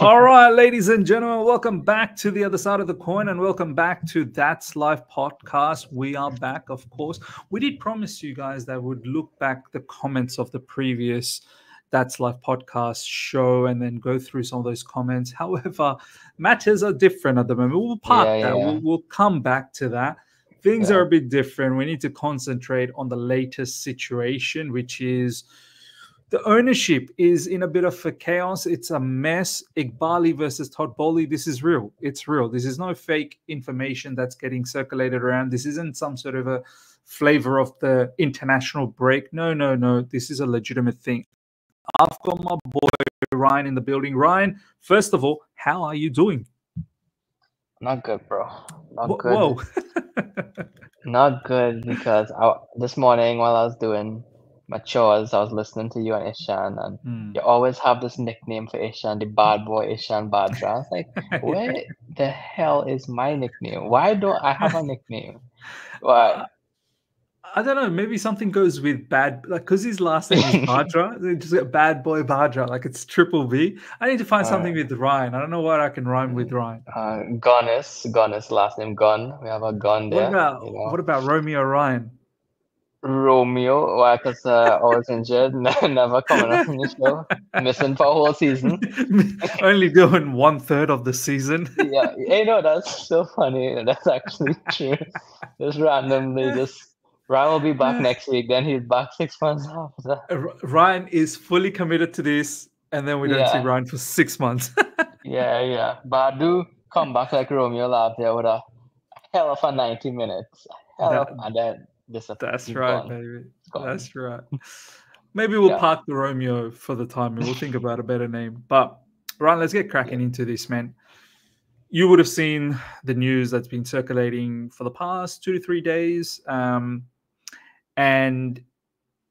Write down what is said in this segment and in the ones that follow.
All right, ladies and gentlemen, welcome back to the other side of the coin and welcome back to That's Life podcast. We are back, of course. We did promise you guys that we'd look back the comments of the previous That's Life podcast show and then go through some of those comments. However, matters are different at the moment. We'll park Yeah, that. yeah. We'll, we'll come back to that. Things Yeah. are a bit different. We need to concentrate on the latest situation, which is the ownership is in a bit of a chaos. It's a mess. Eghbali versus Todd Boehly. This is real. It's real. This is no fake information that's getting circulated around. This isn't some sort of a flavor of the international break. No, no, no. This is a legitimate thing. I've got my boy Ryan in the building. Ryan, first of all, how are you doing? Not good, bro. Not Wh- good. Whoa. Not good because I, this morning while I was doing my chores, I was listening to you and Ishan, and Hmm. you always have this nickname for Ishan, the bad boy Ishan Badra. I was like, where the hell is my nickname? Why don't I have a nickname? Why? I don't know. Maybe something goes with bad, like because his last name is Badra. they just got bad boy Badra, like it's triple B. I need to find something with Ryan. I don't know what I can rhyme with Ryan. Uh, Gonis, Gonis, last name Gun. We have a gun What there. about you know. what about Romeo Ryan? Romeo, why? Because uh, always injured, never coming up in the show, missing for a whole season. Only doing one third of the season. yeah, you know that's so funny. That's actually true. Just randomly, just Ryan will be back next week. Then he's back six months after. Ryan is fully committed to this, and then we don't see Ryan for six months. Yeah, yeah. But I do come back like Romeo last year with a hell of a ninety minutes. Hell of, That- and then That's right, gone. baby. That's right. Maybe we'll Yeah. park the Romeo for the time and we'll think about a better name. But Ryan, let's get cracking into this, man. You would have seen the news that's been circulating for the past two to three days. Um, and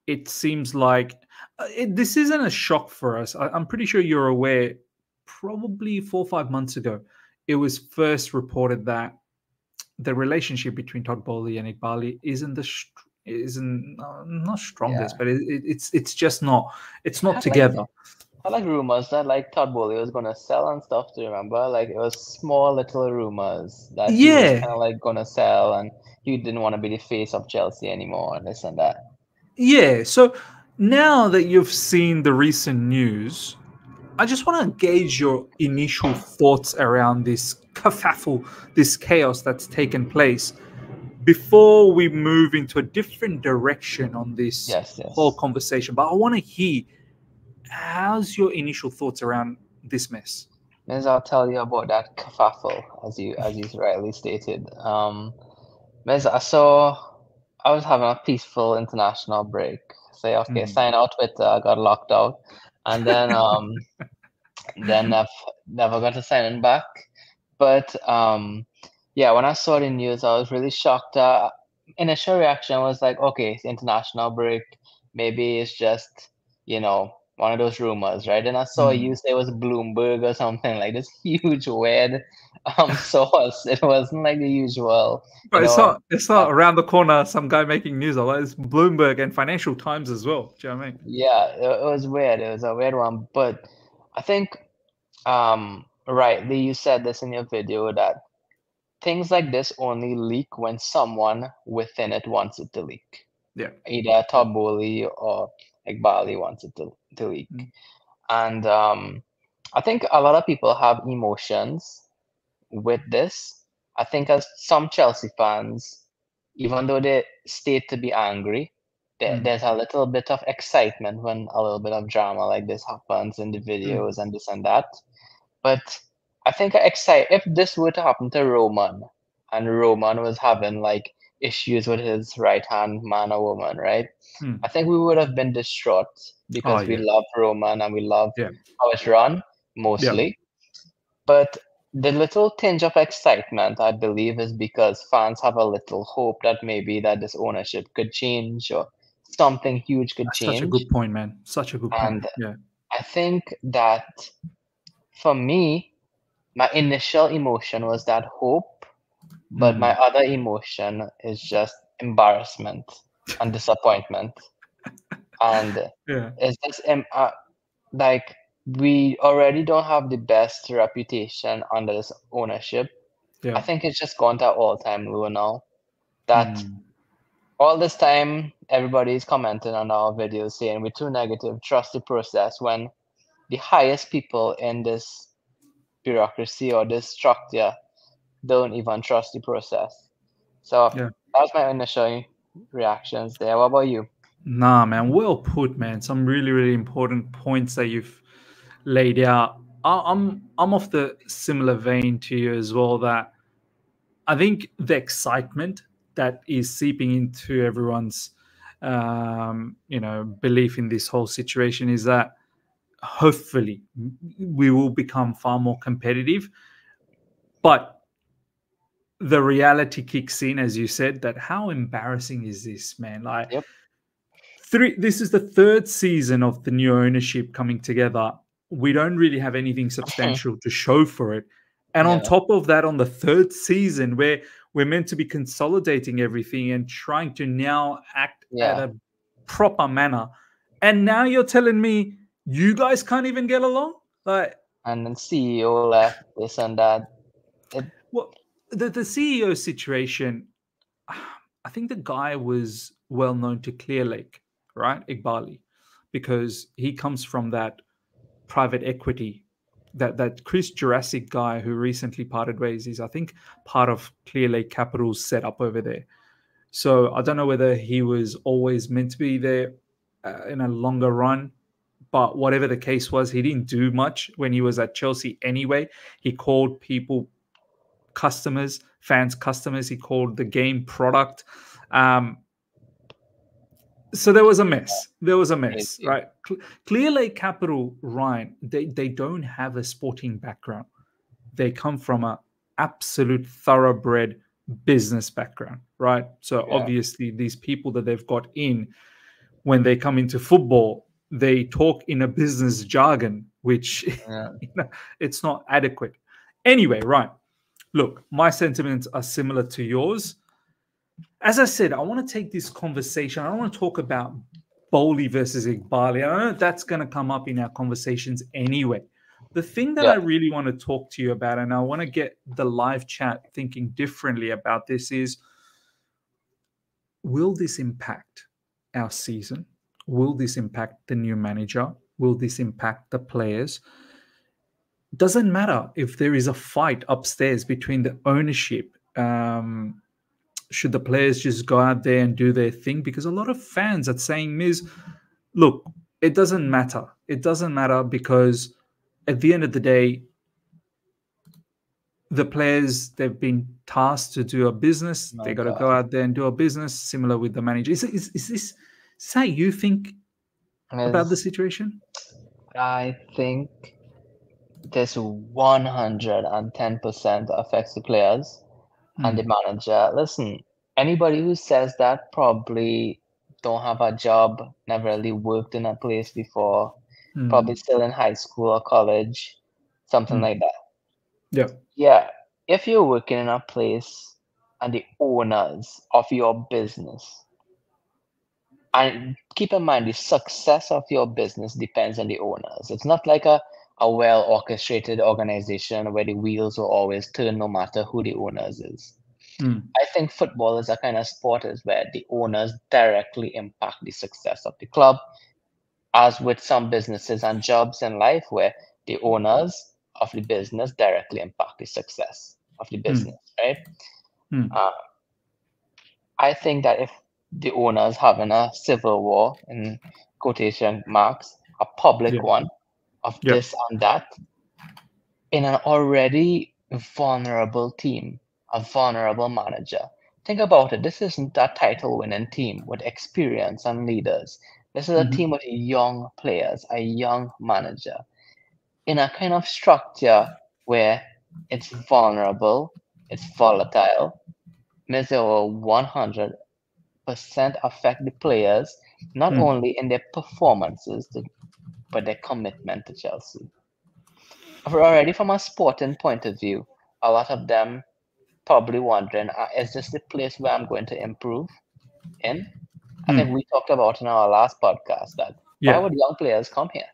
it seems like uh, it, this isn't a shock for us. I, I'm pretty sure you're aware, probably four or five months ago, it was first reported that the relationship between Todd Boehly and Eghbali isn't the str- isn't uh, not strongest, Yeah. but it, it, it's it's just not it's I not like- together. I like rumors that like Todd Boehly was gonna sell and stuff. Do you remember? Like it was small little rumors that Yeah. kind of like gonna sell, and he didn't want to be the face of Chelsea anymore, and this and that. Yeah. So now that you've seen the recent news, I just want to gauge your initial thoughts around this kerfuffle, this chaos that's taken place before we move into a different direction on this Yes, yes. whole conversation. But I want to hear how's your initial thoughts around this mess? As I'll tell you about that kerfuffle, as you as you rightly stated. Um, Miss, I saw I was having a peaceful international break. Say, okay, Mm. sign out Twitter. I got locked out, and then um, then I've never got to sign in back. But um, yeah, when I saw the news, I was really shocked. Uh, initial reaction was like, okay, it's international break. Maybe it's just you know one of those rumors, right? And I saw Mhm. you say it was Bloomberg or something like this huge weird um source. It wasn't like the usual. But it's know, not it's not around the corner some guy making news it. It's Bloomberg and Financial Times as well. Do you know what I mean? Yeah, it, it was weird. It was a weird one, but I think um rightly you said this in your video that things like this only leak when someone within it wants it to leak. Yeah. Either Todd Boehly or Eghbali wants it to, to leak. Mm. And um I think a lot of people have emotions with this. I think as some Chelsea fans, even though they state to be angry, there, Mm. there's a little bit of excitement when a little bit of drama like this happens in the videos and this and that. But I think I excite if this were to happen to Roman and Roman was having like issues with his right hand man or woman, right? Hmm. I think we would have been distraught because Oh, we yeah. love Roman and we love Yeah. how it's run mostly. But the little tinge of excitement, I believe, is because fans have a little hope that maybe that this ownership could change or something huge could That's change. such a good point, man. Such a good point. Yeah. I think that for me, my initial emotion was that hope, but Mhm. my other emotion is just embarrassment and disappointment. and Yeah. it's just um, uh, like we already don't have the best reputation under this ownership. Yeah. I think it's just gone to all time low now. That Mm. all this time everybody's commenting on our videos saying we're too negative, trust the process when the highest people in this bureaucracy or this structure don't even trust the process. So Yeah. that was my initial reactions there. What about you? Nah, man, well put, man. Some really, really important points that you've laid out. I'm I'm of the similar vein to you as well. That I think the excitement that is seeping into everyone's, um, you know, belief in this whole situation is that hopefully we will become far more competitive, but the reality kicks in, as you said, that how embarrassing is this, man? Like, Yep. three. This is the third season of the new ownership coming together. We don't really have anything substantial to show for it, and on top of that, on the third season, where we're meant to be consolidating everything and trying to now act at a proper manner, and now you're telling me you guys can't even get along, like. And then CEO left this and that. Well, the the CEO situation, I think the guy was well known to Clearlake, right, Eghbali, because he comes from that private equity. That that Chris Jurasek guy who recently parted ways is, I think, part of Clearlake Capital's setup over there. So I don't know whether he was always meant to be there uh, in a longer run, but whatever the case was, he didn't do much when he was at Chelsea anyway. He called people customers, fans customers. He called the game product. Um, so there was a mess. There was a mess, right? Cle- Clearlake Capital, Ryan. They they don't have a sporting background. They come from a absolute thoroughbred business background, right? So Yeah. obviously, these people that they've got in, when they come into football, they talk in a business jargon, which Yeah. you know, it's not adequate. Anyway, right. Look, my sentiments are similar to yours. As I said, I want to take this conversation. I don't want to talk about Boehly versus Eghbali. I know that's going to come up in our conversations anyway. The thing that Yeah. I really want to talk to you about, and I want to get the live chat thinking differently about this, is will this impact our season? Will this impact the new manager? Will this impact the players? Doesn't matter if there is a fight upstairs between the ownership. Um, should the players just go out there and do their thing? Because a lot of fans are saying, Miz, look, it doesn't matter. It doesn't matter because at the end of the day, the players they've been tasked to do a business. My they got to go out there and do a business. Similar with the manager. Is, is, is this how you think about the situation? I think this 110% affects the players and the manager. Listen, anybody who says that probably don't have a job, never really worked in a place before, Hmm. probably still in high school or college, something Mm. like that. Yeah. Yeah, if you're working in a place and the owners of your business, and keep in mind the success of your business depends on the owners. It's not like a, a well orchestrated organization where the wheels will always turn no matter who the owners is. Hmm. I think football is a kind of sport is where the owners directly impact the success of the club, as with some businesses and jobs in life where the owners of the business directly impact the success of the business, right? Hmm. Uh, I think that if the owners having a civil war in quotation marks, a public Yeah. one of Yep. this and that, in an already vulnerable team, a vulnerable manager. Think about it. This isn't a title winning team with experience and leaders. This is a Mhm. team with young players, a young manager. In a kind of structure where it's vulnerable, it's volatile, will 100% affect the players, not Mm. only in their performances, but their commitment to Chelsea. Already from a sporting point of view, a lot of them probably wondering, uh, is this the place where I'm going to improve in? I Mm. think we talked about in our last podcast that Yeah. why would young players come here?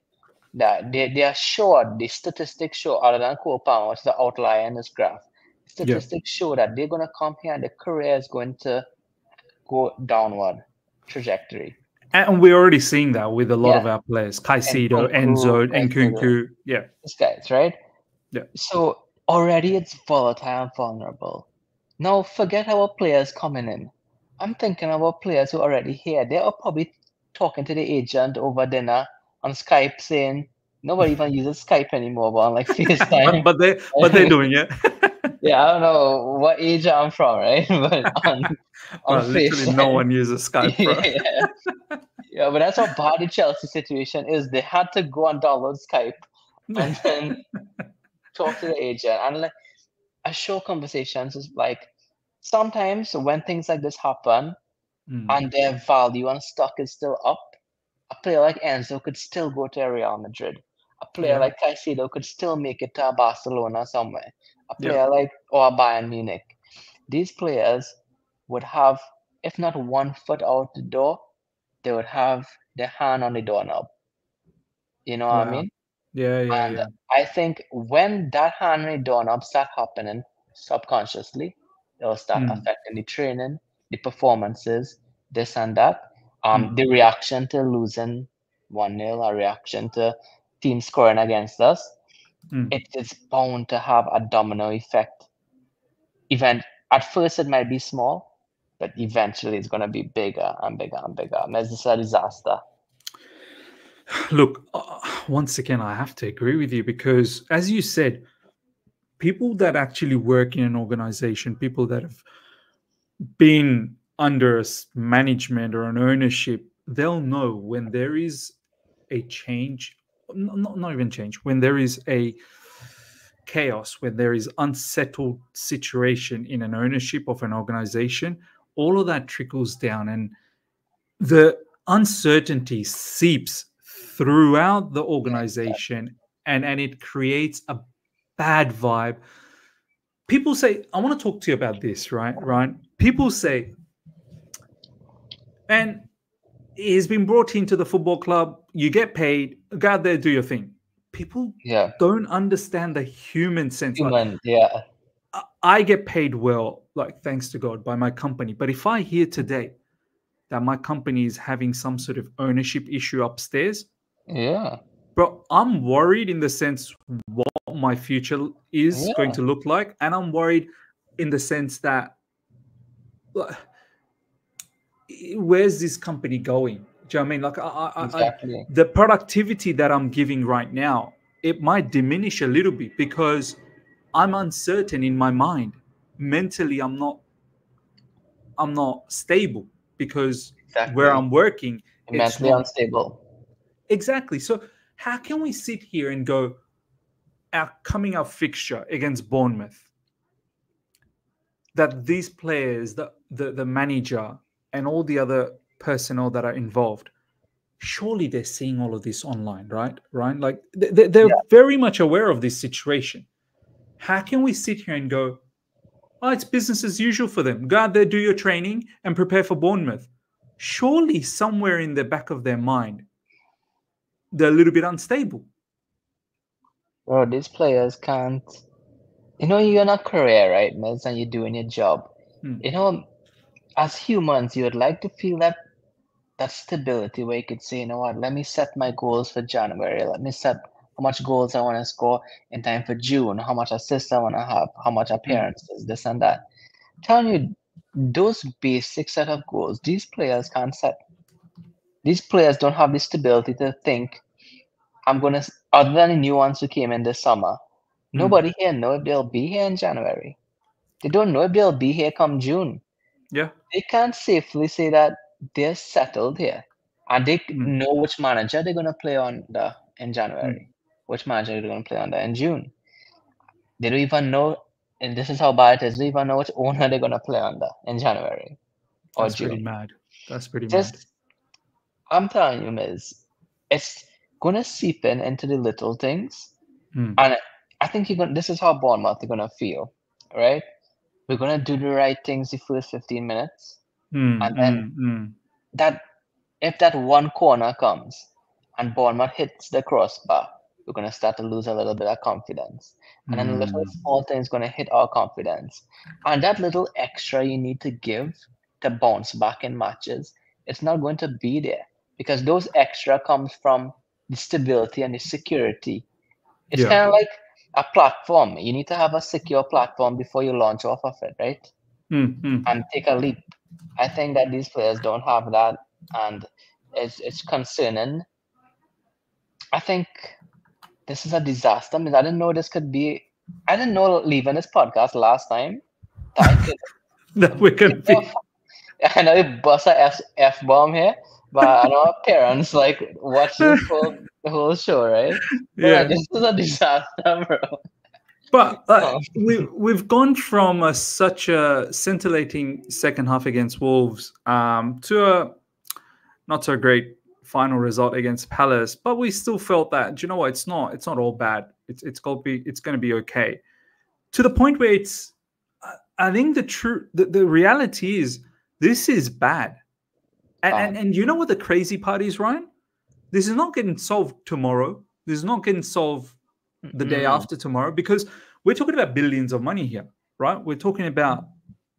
that they, they are sure the statistics show other than Palmer, which is the outlier in this graph. Statistics yeah. show that they're gonna come here and the career is going to go downward trajectory. And we're already seeing that with a lot yeah. of our players, Caicedo, Enzo, and Nkunku. Yeah. These guys, right? Yeah. So already it's volatile and vulnerable. Now forget our players coming in. I'm thinking about players who are already here. They are probably talking to the agent over dinner on Skype saying nobody even uses Skype anymore, but on like FaceTime. but they but they're doing it. Yeah, I don't know what age I'm from, right? But on, on well, literally no one uses Skype. yeah. yeah, but that's how bad the Chelsea situation is. They had to go and download Skype and then talk to the agent. And like I show conversations is like sometimes when things like this happen mm. and their value and stock is still up, a player like Enzo could still go to Real Madrid. A player yeah. like Caicedo could still make it to Barcelona somewhere. A player yeah. like or Bayern Munich. These players would have, if not one foot out the door, they would have their hand on the doorknob. You know what I mean? Yeah, yeah, and yeah. I think when that hand on the doorknob start happening subconsciously, it'll start mm. affecting the training, the performances, this and that. Um, mm. the reaction to losing one 0 a reaction to team scoring against us, mm. it is bound to have a domino effect. Event at first it might be small, but eventually it's gonna be bigger and bigger and bigger. And it's a disaster. Look, uh, once again, I have to agree with you because, as you said, people that actually work in an organization, people that have been under management or an ownership, they'll know when there is a change, not, not even change, when there is a chaos, when there is unsettled situation in an ownership of an organization, all of that trickles down and the uncertainty seeps throughout the organization and and it creates a bad vibe. People say i want to talk to you about this right right? People say and he's been brought into the football club. You get paid. Go out there do your thing. People yeah. don't understand the human sense. Human, like, yeah. I get paid well like thanks to god by my company. But if i hear today that my company is having some sort of ownership issue upstairs yeah. But I'm worried in the sense what my future is yeah. going to look like. And I'm worried in the sense that where's this company going? Do you know I mean? Like I, I, exactly. I, the productivity that I'm giving right now, it might diminish a little bit because I'm uncertain in my mind. Mentally, I'm not I'm not stable because exactly. where I'm working, mentally unstable Exactly. So how can we sit here and go, our coming up fixture against Bournemouth, that these players, the, the, the manager, and all the other personnel that are involved, surely they're seeing all of this online, right? Right? Like they, they're yeah. very much aware of this situation. How can we sit here and go, oh, it's business as usual for them. Go out there, do your training, and prepare for Bournemouth. Surely, somewhere in the back of their mind, they're a little bit unstable. Bro, these players can't. You know, you're not career, right, Miz, and you're doing your job. Hmm. You know, as humans, you would like to feel that that stability where you could say, you know what, let me set my goals for January. Let me set how much goals I want to score in time for June, how much assists I want to have, how much appearances, this and that. I'm telling you, those basic set of goals, these players can't set. These players don't have the stability to think I'm gonna other than the new ones who came in this summer, mm. nobody here know if they'll be here in January. They don't know if they'll be here come June. Yeah. They can't safely say that they're settled here. And they mm. know which manager they're gonna play on the in January, mm. which manager they're gonna play under in June. They don't even know, and this is how bad it is, they don't even know which owner they're gonna play under in January or That's June. pretty mad. That's pretty Just, mad. I'm telling you, Miz, it's going to seep in into the little things. Mm. And I think you're going this is how Bournemouth are going to feel, right? We're going to do the right things the first 15 minutes. Mm, and then mm, that, if that one corner comes and Bournemouth hits the crossbar, we're going to start to lose a little bit of confidence. And then a little Mm. small thing is going to hit our confidence. And that little extra you need to give to bounce back in matches, it's not going to be there because those extra comes from the stability and the security. It's Yeah. kind of like a platform. You need to have a secure platform before you launch off of it, right? Mm, mm. and take a leap. I think that these players don't have that, and it's it's concerning. I think this is a disaster. I mean, I didn't know this could be. I didn't know leaving this podcast last time. That I could, That we can be. I know you bust a F, F bomb here, but I know our parents like watch this whole the whole show, right? Yeah. this is a disaster, bro. But uh, Oh. we we've gone from a, such a scintillating second half against Wolves um, to a not so great final result against Palace. But we still felt that do you know what? It's not it's not all bad. It's it's going to be it's going to be okay. To the point where it's I- think the true the, the reality is this is bad. And, and Bad. and you know what the crazy part is, Ryan? This is not getting solved tomorrow. This is not getting solved the day Mm. after tomorrow because we're talking about billions of money here, right? We're talking about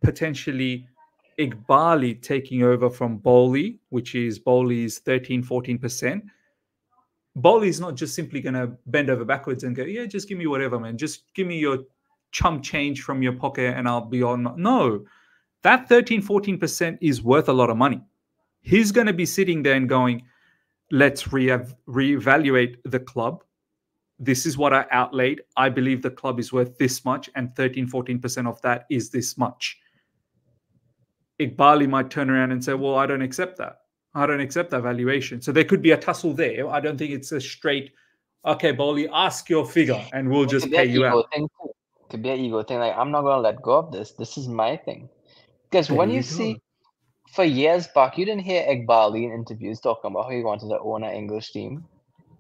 potentially Eghbali taking over from Boehly, which is Boehly's 13, 14%. Boehly's not just simply going to bend over backwards and go, yeah, just give me whatever, man. Just give me your chump change from your pocket and I'll be on. No, that 13, 14% is worth a lot of money. He's going to be sitting there and going, let's re- reevaluate the club this is what I outlaid. I believe the club is worth this much, and 13, 14% of that is this much. Eghbali might turn around and say, Well, I don't accept that. I don't accept that valuation. So there could be a tussle there. I don't think it's a straight, okay, Boehly, ask your figure and we'll just pay you out. Thing. It could be an ego thing. Like I'm not gonna let go of this. This is my thing. Because There when you you see, for years back, you didn't hear Eghbali in interviews talking about how he wanted to own an English team.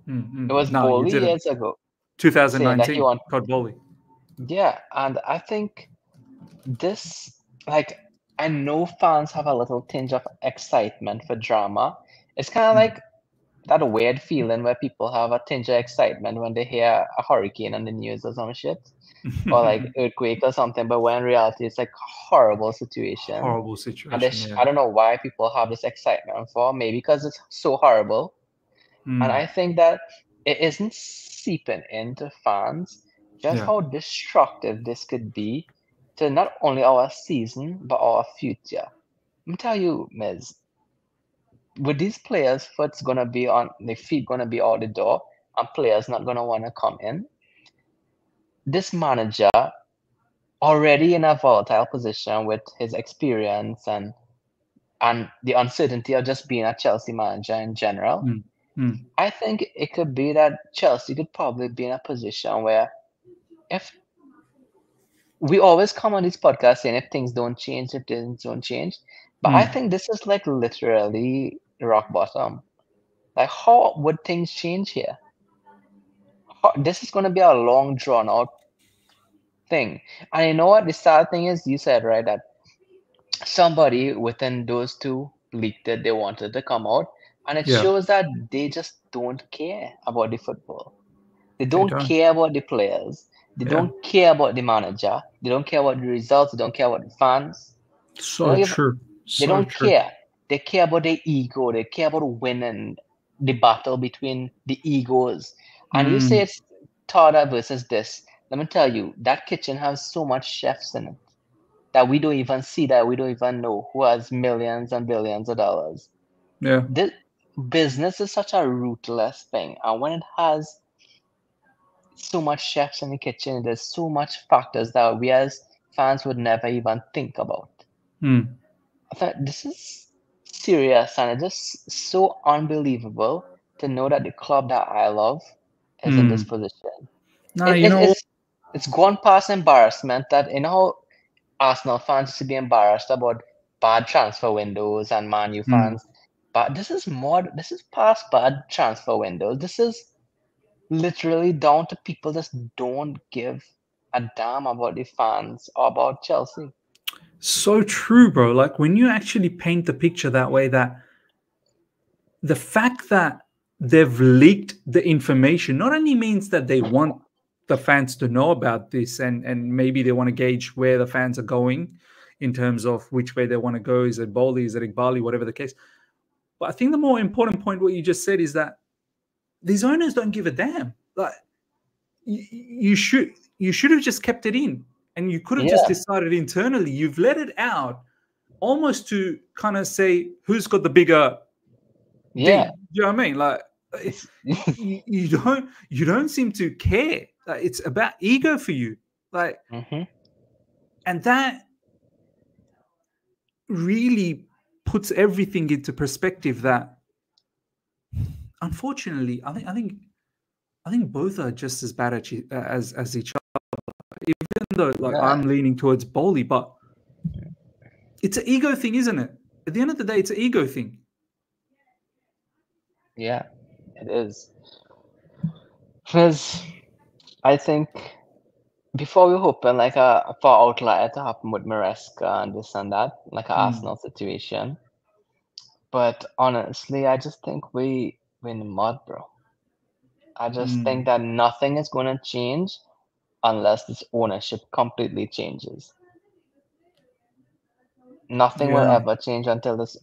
Mm, mm. It was no, Boehly years ago. 2019, want- Todd Boehly. Yeah, and I think this, like, I know fans have a little tinge of excitement for drama. It's kind of Mm. like that weird feeling where people have a tinge of excitement when they hear a hurricane on the news or some shit, or like earthquake or something. But when in reality, it's like horrible situation. horrible situation. this, Yeah. I don't know why people have this excitement for. Maybe because it's so horrible. Mm, And I think that it isn't seeping into fans just Yeah. how destructive this could be to not only our season but our future. Let me tell you, Miz, with these players' foot's gonna be on their feet gonna be out the door and players not gonna wanna come in. This manager already in a volatile position with his experience and and the uncertainty of just being a Chelsea manager in general. Mm, mm. I think it could be that Chelsea could probably be in a position where if we always come on this podcast saying if things don't change, if things don't change. But I Mm. think this is like literally rock bottom. Like how would things change here? How, this is gonna be a long drawn out thing. And you know what? The sad thing is you said right that somebody within those two leaked it they wanted to come out. And it Yeah. shows that they just don't care about the football. They don't, don't. care about the players. They Yeah. don't care about the manager. They don't care about the results. They don't care about the fans. So if- true. They don't true. care. They care about their ego. They care about winning the battle between the egos. And you say Mm. it's Tada versus this. Let me tell you, that kitchen has so much chefs in it that we don't even see that we don't even know who has millions and billions of dollars. Yeah. This business is such a ruthless thing, and when it has so much chefs in the kitchen, there's so much factors that we as fans would never even think about. Mm. I thought this is serious and it's just so unbelievable to know that the club that I love is in this position. No, It- you it- know, it's, it's gone past embarrassment that you know Arsenal fans used to be embarrassed about bad transfer windows and Man U Mm. fans. But this is more this is past bad transfer windows. This is literally down to people just don't give a damn about the fans or about Chelsea. so true, bro. Like when you actually paint the picture that way, that the fact that they've leaked the information. Not only means that they want the fans to know about this and and maybe they want to gauge where the fans are going in terms of which way they want to go is it Boehly is it Eghbali whatever the case. But I think the more important point what you just said is that these owners don't give a damn. Like you, you should you should have just kept it in and you could have yeah. just decided internally. You've let it out almost to kind of say who's got the bigger yeah. Do you know what i mean? Like you, you, don't you don't seem to care. Like, it's about ego for you. Like mm-hmm. and that really puts everything into perspective that unfortunately i think i think i think both are just as bad as as each other even though like yeah. i'm leaning towards Boehly but it's an ego thing isn't it? At the end of the day it's an ego thing yeah it is because i think before we open like a for outlier to happen with Maresca and this and that, like an mm. Arsenal situation. But honestly, I just think we we in the mud, bro. I just mm. think that nothing is going to change unless this ownership completely changes. Nothing yeah. will ever change until this,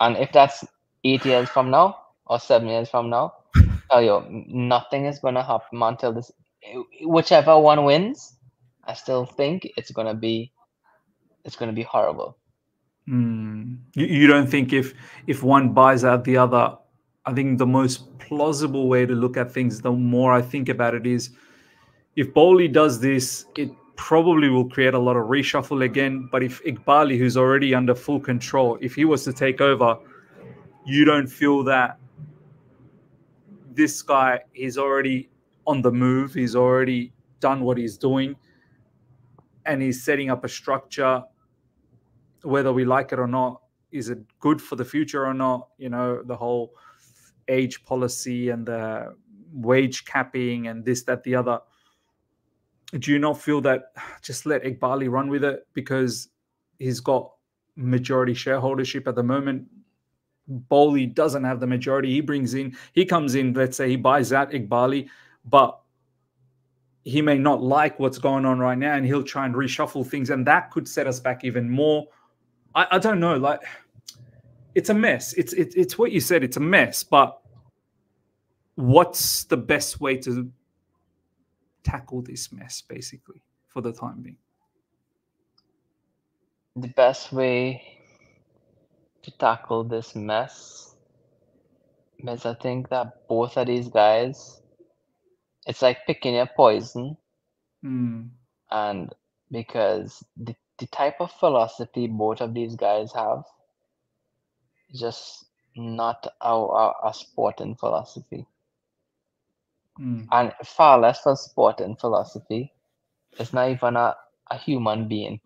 and if that's eight years from now or seven years from now, tell you nothing is going to happen until this whichever one wins, I still think it's gonna be it's gonna be horrible. Mm. You, you don't think if if one buys out the other, I think the most plausible way to look at things, the more I think about it, is if Boehly does this, it probably will create a lot of reshuffle again. But if Eghbali, who's already under full control, if he was to take over, you don't feel that this guy he's already on the move. He's already done what he's doing and he's setting up a structure whether we like it or not is it good for the future or not you know the whole age policy and the wage capping and this that the other do you not feel that just let Eghbali run with it because he's got majority shareholdership at the moment Boehly doesn't have the majority. He brings in he comes in let's say he buys out Eghbali but he may not like what's going on right now and he'll try and reshuffle things and that could set us back even more. I, I don't know like it's a mess. It's it, it's what you said it's a mess but what's the best way to tackle this mess basically for the time being? The best way to tackle this mess because i think that both of these guys it's like picking your poison. Mm. And because the, the type of philosophy both of these guys have is just not our, our, our sporting philosophy. Mm. And far less for sporting philosophy. It's not even a, a human being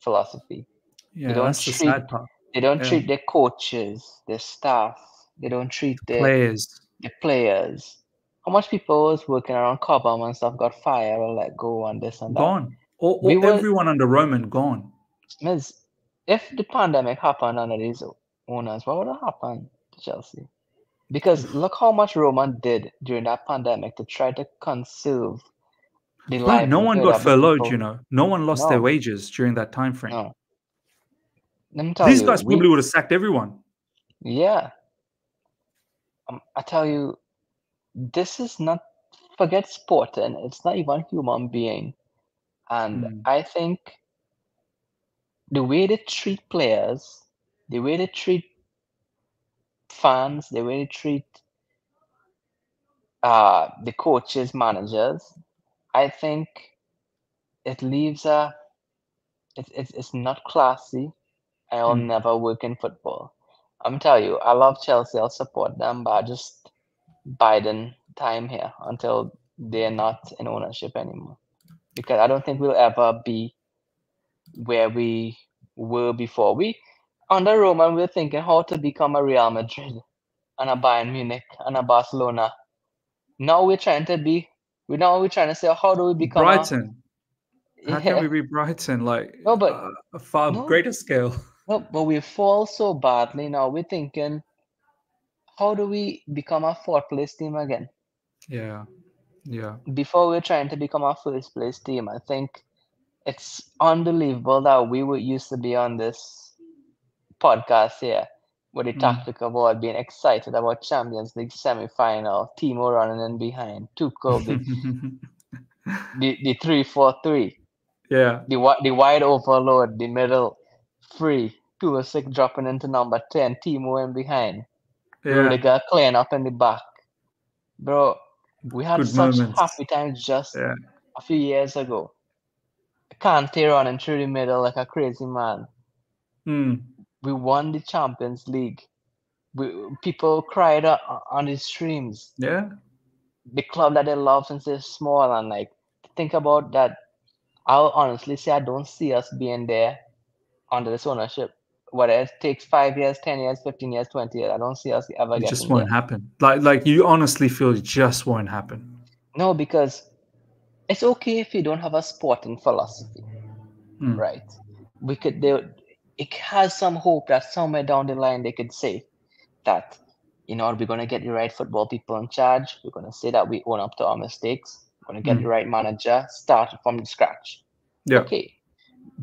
philosophy. Yeah, they don't that's treat, the sad part. They don't yeah. treat their coaches, their staff, they don't treat their players. The players how much people was working around Cobham and stuff got fired or let go and this and that. Gone. All, all were, everyone under Roman gone. Miss, if the pandemic happened under these owners, what would have happened to Chelsea? Because look how much Roman did during that pandemic to try to conserve the life. No one got furloughed, you know. No one lost no. their wages during that time frame. No. These you, guys probably would have sacked everyone. Yeah. Um, I tell you, this is not forget sporting it's not even human being and mm. i think the way they treat players the way they treat fans the way they treat uh, the coaches managers i think it leaves a it, it, it's not classy i'll mm. never work in football i'm telling you i love chelsea i'll support them but i just Biden time here until they're not in ownership anymore. Because I don't think we'll ever be where we were before. We under Roman we are thinking how to become a Real Madrid and a Bayern Munich and a Barcelona. Now we're trying to be we now we're trying to say how do we become Brighton. A, how yeah. can we be Brighton like no, but, uh, a far no, greater scale? No, but we fall so badly now. We're thinking how do we become a fourth place team again? Yeah. Yeah. Before we are trying to become a first place team, I think it's unbelievable that we would used to be on this podcast here with the Mm. about being excited about Champions League semi final, Timo running in behind, Tuchel, the, the, the 3 4 3, yeah. the, the wide overload, the middle free, Pulisic dropping into number 10, Timo in behind, Yeah. Rudiger clearing up in the back. Bro, we had Good such moments. happy times just Yeah. a few years ago. Kante running through the middle like a crazy man. Mm. We won the Champions League. We, people cried on the streams. Yeah. The club that they love since they're small. And like, think about that. I'll honestly say I don't see us being there under this ownership. Whether it takes five years, 10 years, 15 years, 20 years, I don't see us ever It just won't happen. Like like you honestly feel it just won't happen. No, because it's okay if you don't have a sporting philosophy. Mm. right? We could they it has some hope that somewhere down the line they could say that you know we're gonna get the right football people in charge. We're gonna say that we own up to our mistakes. We're gonna get Mm. the right manager, start from scratch. Yeah. Okay.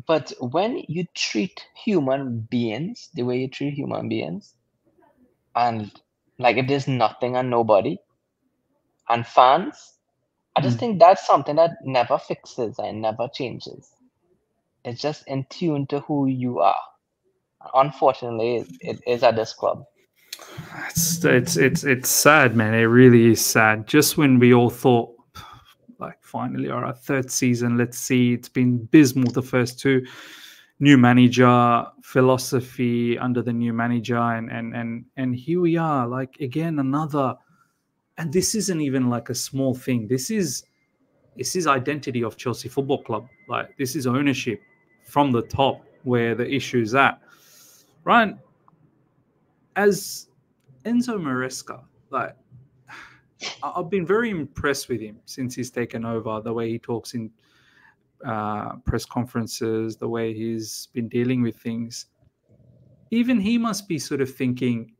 But when you treat human beings the way you treat human beings, and like if there's nothing and nobody, and fans, I just Mm. think that's something that never fixes and never changes. It's just in tune to who you are. Unfortunately, it, it is at this club. It's it's it's it's sad, man. It really is sad. Just when we all thought, like, finally, all right, third season. Let's see. It's been abysmal the first two. New manager, philosophy under the new manager, and and and and here we are. Like again, another. And this isn't even like a small thing. This is this is identity of Chelsea Football Club. Like this is ownership from the top where the issue's at. Ryan, as Enzo Maresca, like I've been very impressed with him since he's taken over. The way he talks in uh, press conferences, the way he's been dealing with things. Even he must be sort of thinking,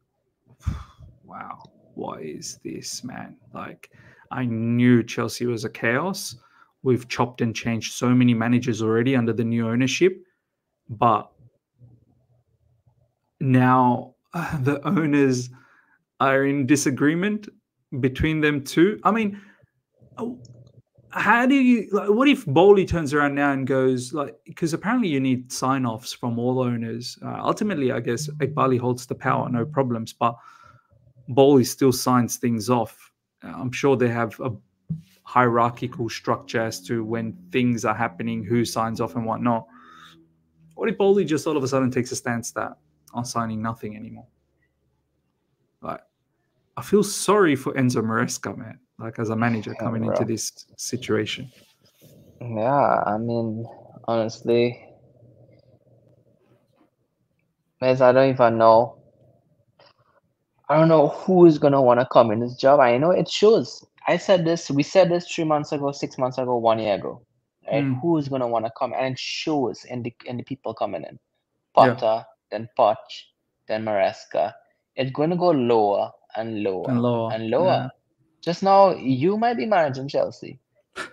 "Wow, what is this, man?" Like I knew Chelsea was a chaos. We've chopped and changed so many managers already under the new ownership, but now uh, the owners are in disagreement between them two. I mean, oh, how do you like? What if Boehly turns around now and goes like? Because apparently you need sign-offs from all owners. Uh, ultimately, I guess Eghbali holds the power, no problems. But Boehly still signs things off. Uh, I'm sure they have a hierarchical structure as to when things are happening, who signs off and whatnot. What if Boehly just all of a sudden takes a stance that I'm signing nothing anymore? Like, I feel sorry for Enzo Maresca, man. Like as a manager Yeah, coming bro. into this situation. Yeah, I mean, honestly, Miz, I don't even know. I don't know who is gonna want to come in this job. I know it shows. I said this. We said this three months ago, six months ago, one year ago. Right? Mm. Who is gonna want to come? And it shows in the in the people coming in. Yeah. Then Poch, then Maresca. It's going to go lower and lower And lower, and lower. yeah. Just now, you might be managing Chelsea.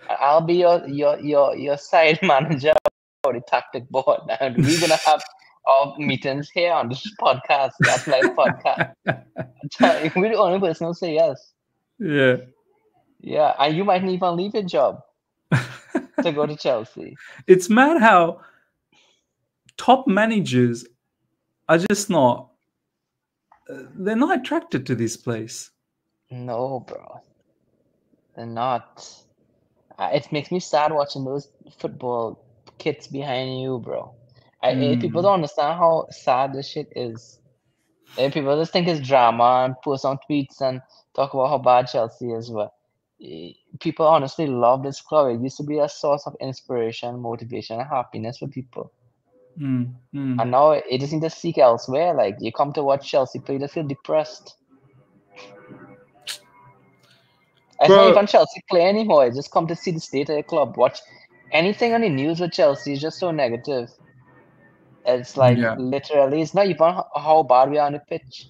I'll be your your your your side manager for the tactic board, and we're gonna have our meetings here on this podcast. That's like podcast. We're the only person who say yes. yeah. Yeah, and you might even leave your job to go to Chelsea. it's mad how top managers are just not they're not attracted to this place No, bro, they're not. It makes me sad watching those football kids behind you, bro. I, eh, People Mm. don't understand how sad this shit is. Eh, people just think it's drama and post on tweets and talk about how bad Chelsea is. But eh, people honestly love this club. It used to be a source of inspiration, motivation, and happiness for people. Mm, mm. And now it just need to seek elsewhere. Like you come to watch Chelsea play, you just feel depressed. It's not even Chelsea play anymore. You just come to see the state of the club. Watch anything on the news with Chelsea is just so negative. It's like Yeah. literally, it's not even how bad we are on the pitch.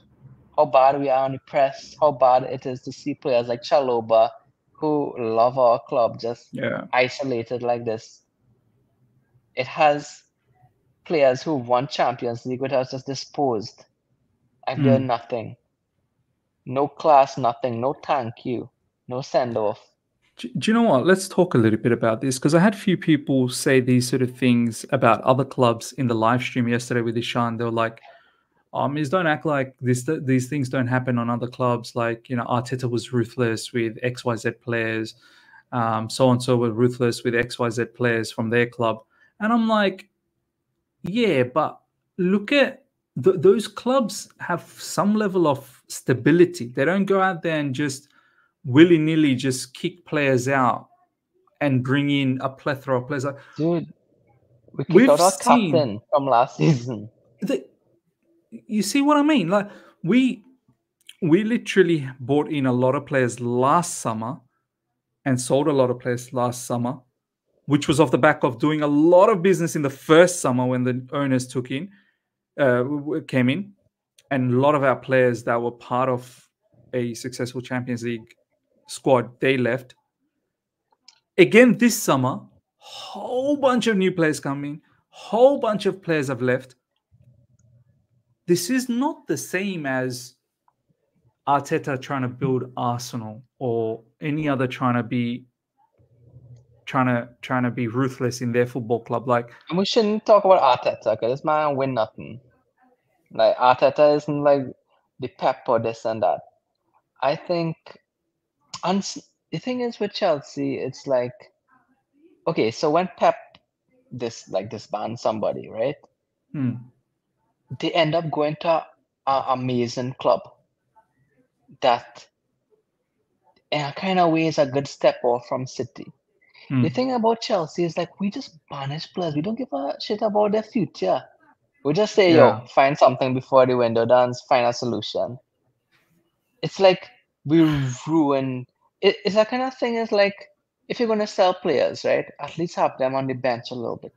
how bad we are on the press, how bad it is to see players like Chalobah who love our club just yeah. isolated like this. It has players who won Champions League without just disposed and mm. done nothing. No class, nothing, no thank you, no send off. Do, do, you know what? Let's talk a little bit about this because I had a few people say these sort of things about other clubs in the live stream yesterday with Ishan. They were like, um, is don't act like this. These things don't happen on other clubs. Like you know, Arteta was ruthless with X Y Z players. Um, so and so were ruthless with X Y Z players from their club, and I'm like, yeah, but look at th- those clubs have some level of stability. They don't go out there and just willy nilly just kick players out and bring in a plethora of players. Dude, we kicked out our captain from last season. The, you see what I mean? Like we we literally bought in a lot of players last summer and sold a lot of players last summer, which was off the back of doing a lot of business in the first summer when the owners took in, uh, came in, and a lot of our players that were part of a successful Champions League squad they left. Again this summer, whole bunch of new players coming, whole bunch of players have left this is not the same as Arteta trying to build Arsenal or any other trying to be trying to trying to be ruthless in their football club. Like and we shouldn't talk about Arteta because this man win nothing. Like Arteta isn't like the pep or this and that. I think and the thing is with Chelsea, it's like okay, so when Pep this like disband somebody, right? Hmm they end up going to an amazing club that in a kind of way is a good step off from City. Mm. The thing about Chelsea is like we just banish players. We don't give a shit about their future. We just say, yeah. yo, find something before the window dance, find a solution. It's like we ruin it, it's that kind of thing is like if you're gonna sell players, right? At least have them on the bench a little bit.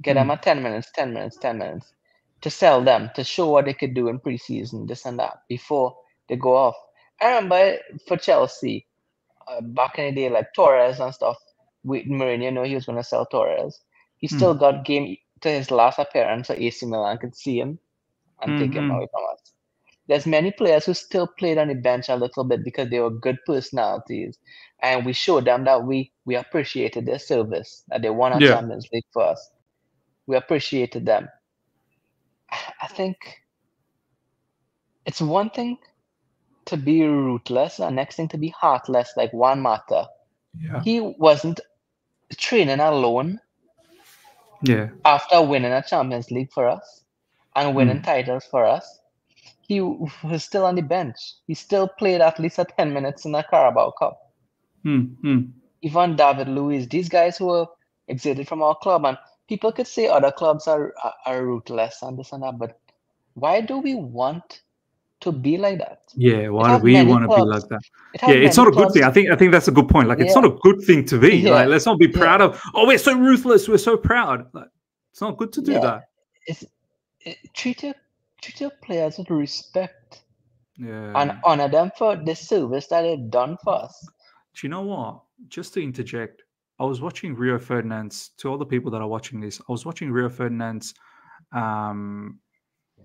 Get mm. them at 10 minutes, 10 minutes, 10 minutes to sell them to show what they could do in preseason, this and that before they go off. I remember for Chelsea uh, back in the day, like Torres and stuff. With Mourinho, know he was going to sell Torres. He hmm. still mm. got game to his last appearance, at AC Milan could see him and mm-hmm. take him away from us. There's many players who still played on the bench a little bit because they were good personalities, and we showed them that we we appreciated their service, that they won a yeah. Champions League for us. We appreciated them. I think it's one thing to be ruthless, and next thing to be heartless, like Juan Mata. Yeah. He wasn't training alone. Yeah. After winning a Champions League for us and winning mm. titles for us, he was still on the bench. He still played at least a 10 minutes in the Carabao Cup. Mm. Mm. Even David Luiz, these guys who were exited from our club, and people could say other clubs are, are, are ruthless and this and that, but why do we want to be like that? Yeah, why do we want to be like that? It yeah, it's not a good thing. I think I think that's a good point. Like, yeah. it's not a good thing to be. Yeah. Like, let's not be proud yeah. of. Oh, we're so ruthless. We're so proud. Like, it's not good to do that. It's it, treat your treat your players with respect. Yeah. And honor them for the service that they've done for us. Do you know what? Just to interject, I was watching Rio Ferdinand's. To all the people that are watching this, I was watching Rio Ferdinand's um,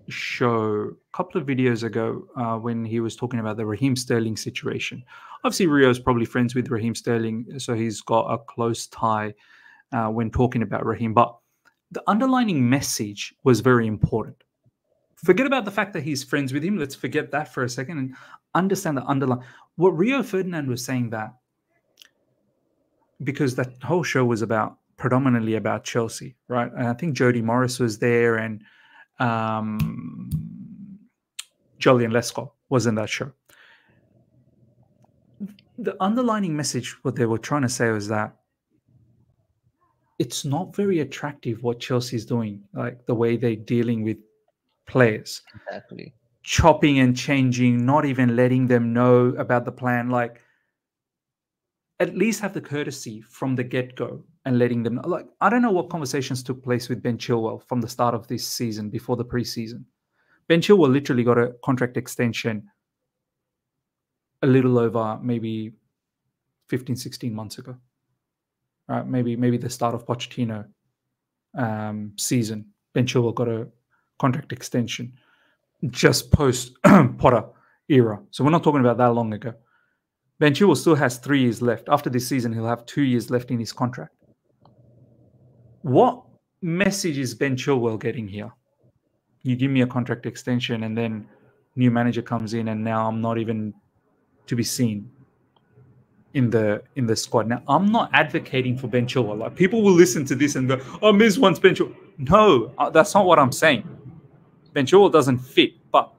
show a couple of videos ago uh, when he was talking about the Raheem Sterling situation. Obviously, Rio is probably friends with Raheem Sterling, so he's got a close tie uh, when talking about Raheem. But the underlining message was very important. Forget about the fact that he's friends with him. Let's forget that for a second and understand the underlying. What Rio Ferdinand was saying that because that whole show was about predominantly about Chelsea, right? And I think Jody Morris was there and um, Joleon Lescott was in that show. The underlining message, what they were trying to say was that it's not very attractive what Chelsea is doing, like the way they're dealing with players. Exactly. Chopping and changing, not even letting them know about the plan. Like, at least have the courtesy from the get go and letting them know. Like, I don't know what conversations took place with Ben Chilwell from the start of this season before the preseason, Ben Chilwell literally got a contract extension a little over maybe 15, 16 months ago. Right? Maybe maybe the start of Pochettino um, season. Ben Chilwell got a contract extension just post Potter era. So we're not talking about that long ago. Ben Chilwell still has three years left. After this season, he'll have two years left in his contract. What message is Ben Chilwell getting here? You give me a contract extension, and then new manager comes in, and now I'm not even to be seen in the in the squad. Now, I'm not advocating for Ben Chilwell. Like people will listen to this and go, "Oh, Miz wants Ben Chilwell." No, uh, that's not what I'm saying. Ben Chilwell doesn't fit, but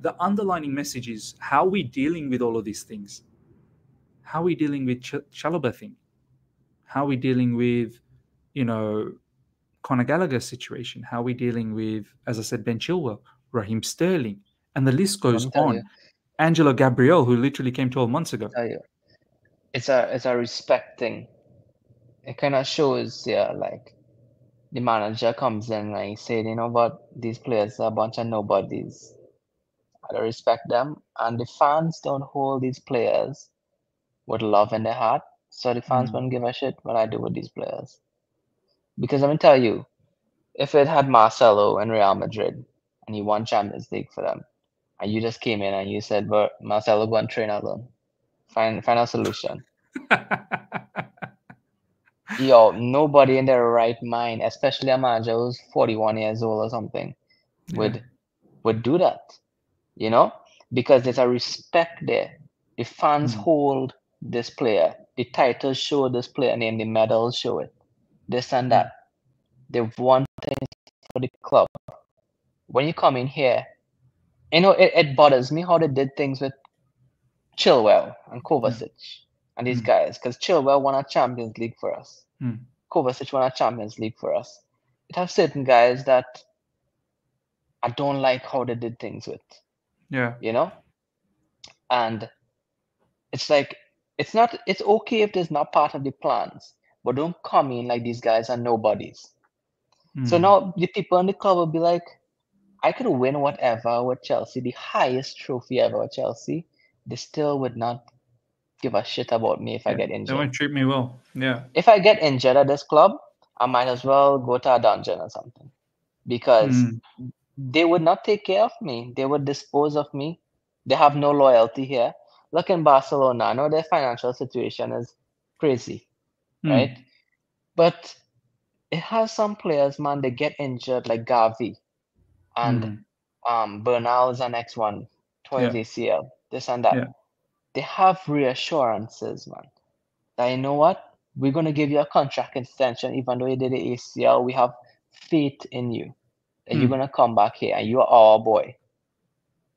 the underlining message is how are we dealing with all of these things? How are we dealing with Ch- Chalobah thing? How are we dealing with, you know, Conor Gallagher situation? How are we dealing with, as I said, Ben Chilwell, Raheem Sterling, and the list goes on. You. Angelo Gabriel, who literally came 12 months ago. It's a it's a respect thing. It kind of shows, yeah, like the manager comes in and he said, you know what, these players are a bunch of nobodies. I don't respect them. And the fans don't hold these players with love in their heart. So the fans mm. won't give a shit what I do with these players. Because let me tell you, if it had Marcelo and Real Madrid and he won Champions League for them, and you just came in and you said, but Marcelo go and train alone. Find find a solution. Yo, nobody in their right mind, especially a manager who's 41 years old or something, yeah. would would do that. You know? Because there's a respect there. The fans mm. hold this player. The titles show this player name, the medals show it. This and that. They've won things for the club. When you come in here, you know, it, it bothers me how they did things with Chilwell and Kovacic mm. and these mm. guys, because Chilwell won a Champions League for us. Mm. Kovacic won a Champions League for us. It has certain guys that I don't like how they did things with. Yeah. You know? And it's like it's not it's okay if there's not part of the plans, but don't come in like these guys are nobodies. Mm. So hmm. now the people in the club will be like, I could win whatever with Chelsea, the highest trophy ever with Chelsea. They still would not give a shit about me if yeah, I get injured. They won't treat me well. Yeah. If I get injured at this club, I might as well go to a dungeon or something. Because mm. they would not take care of me. They would dispose of me. They have no loyalty here. Look in Barcelona. I know their financial situation is crazy. Mm. Right? But it has some players, man, they get injured like Gavi and mm. um Bernal is the next one, twice yeah. ACL, this and that. Yeah. They have reassurances, man. That you know what? We're gonna give you a contract extension, even though you did the ACL. We have faith in you that mm. you're gonna come back here and you're our boy.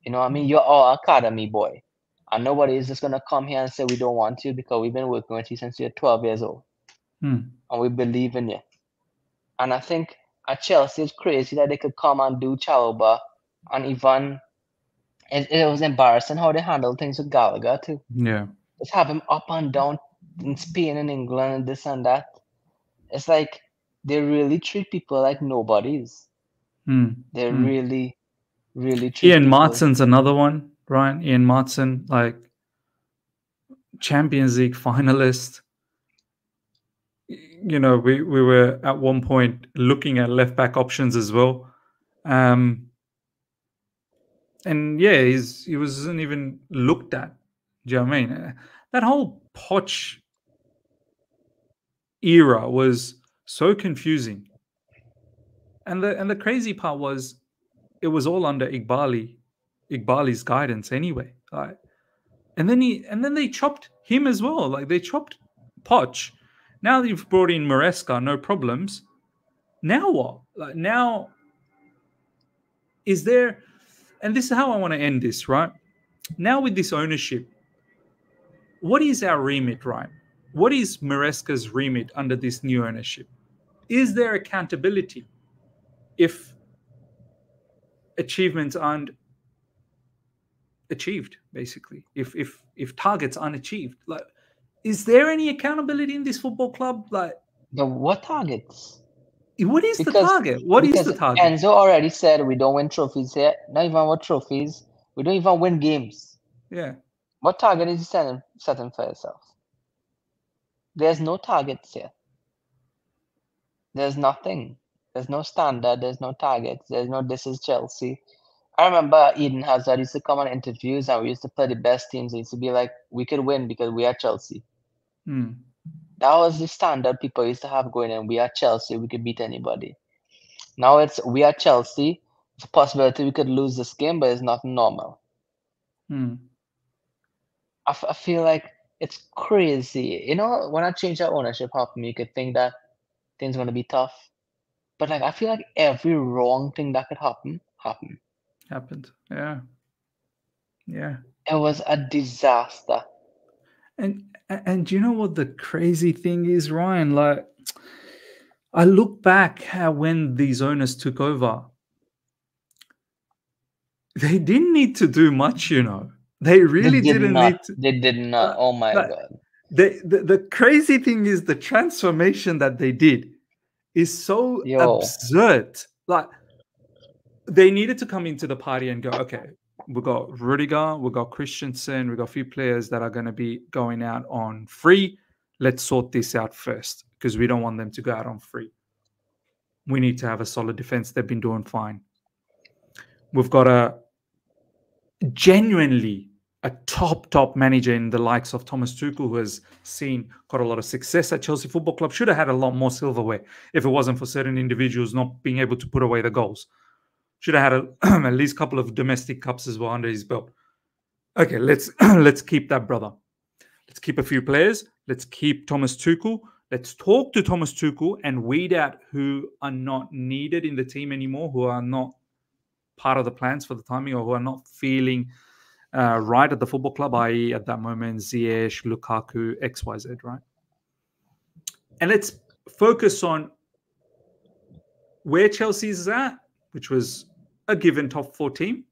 You know what I mean? You're our academy boy. And nobody is just gonna come here and say we don't want you because we've been working with you since you're 12 years old. Mm. And we believe in you. And I think at Chelsea, it's crazy that they could come and do Chalobah and even it, it was embarrassing how they handled things with Gallagher too. Yeah. Just have him up and down in Spain and England and this and that. It's like they really treat people like nobodies. Mm. They mm. really, really treat Ian people. Maatsen's another one, right? Ian Maatsen, like Champions League finalist you know, we, we were at one point looking at left back options as well. Um, and yeah, he's he wasn't even looked at. Do you know what I mean? That whole Poch era was so confusing. And the and the crazy part was it was all under Eghbali, Eghbali's guidance anyway. Like, and then he and then they chopped him as well. Like they chopped Poch now you've brought in Maresca, no problems. Now what? Like now, is there? And this is how I want to end this, right? Now with this ownership, what is our remit, right? What is Maresca's remit under this new ownership? Is there accountability if achievements aren't achieved? Basically, if if if targets aren't achieved, like is there any accountability in this football club? Like the what targets? What is because, the target? What is the target? Enzo already said we don't win trophies here. Not even what trophies. We don't even win games. Yeah. What target is you setting, setting for yourself? There's no targets here. There's nothing. There's no standard. There's no targets. There's no this is Chelsea. I remember Eden Hazard used to come on interviews and we used to play the best teams. It used to be like, we could win because we are Chelsea. Hmm. That was the standard people used to have going in. We are Chelsea. We could beat anybody. Now it's we are Chelsea. It's a possibility we could lose this game, but it's not normal. Hmm. I, f- I feel like it's crazy. You know, when I change that ownership happened, you could think that things are going to be tough. But like, I feel like every wrong thing that could happen happened. Happened. Yeah. Yeah. It was a disaster. And and do you know what the crazy thing is, Ryan? Like, I look back at when these owners took over. They didn't need to do much, you know. They really they did not not, need to. They did not. Oh my god. the, the the crazy thing is the transformation that they did is so Yo. absurd. Like they needed to come into the party and go, okay, we've got Rudiger, we've got Christensen, we've got a few players that are going to be going out on free. Let's sort this out first because we don't want them to go out on free. We need to have a solid defense. They've been doing fine. We've got a genuinely a top top manager in the likes of Thomas Tuchel, who has seen quite a lot of success at Chelsea Football Club. Should have had a lot more silverware if it wasn't for certain individuals not being able to put away the goals. Should have had a, at least a couple of domestic cups as well under his belt. Okay, let's let's keep that brother. Let's keep a few players. Let's keep Thomas Tuchel. Let's talk to Thomas Tuchel and weed out who are not needed in the team anymore, who are not part of the plans for the timing, or who are not feeling uh, right at the football club, i.e., at that moment, Ziyech, Lukaku, XYZ, right? And let's focus on where Chelsea's is at, which was a given top four team,